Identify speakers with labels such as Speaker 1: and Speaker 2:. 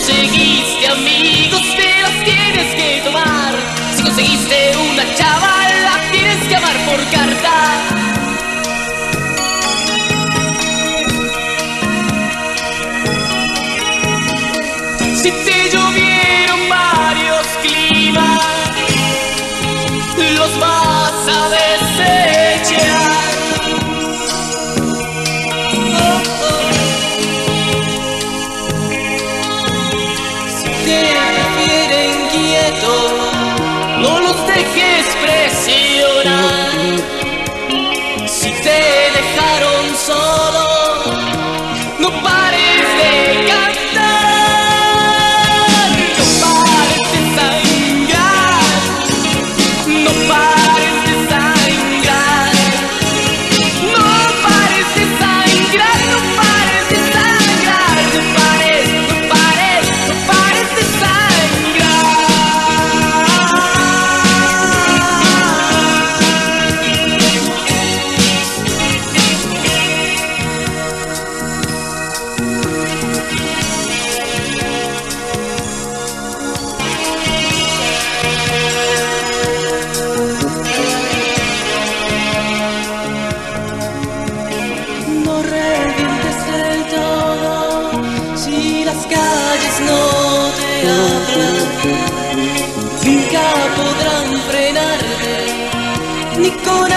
Speaker 1: conseguiste amigos, te los tienes que tomar. Si conseguiste una chava, la tienes que amar por carta. finché potran frenarti, ni con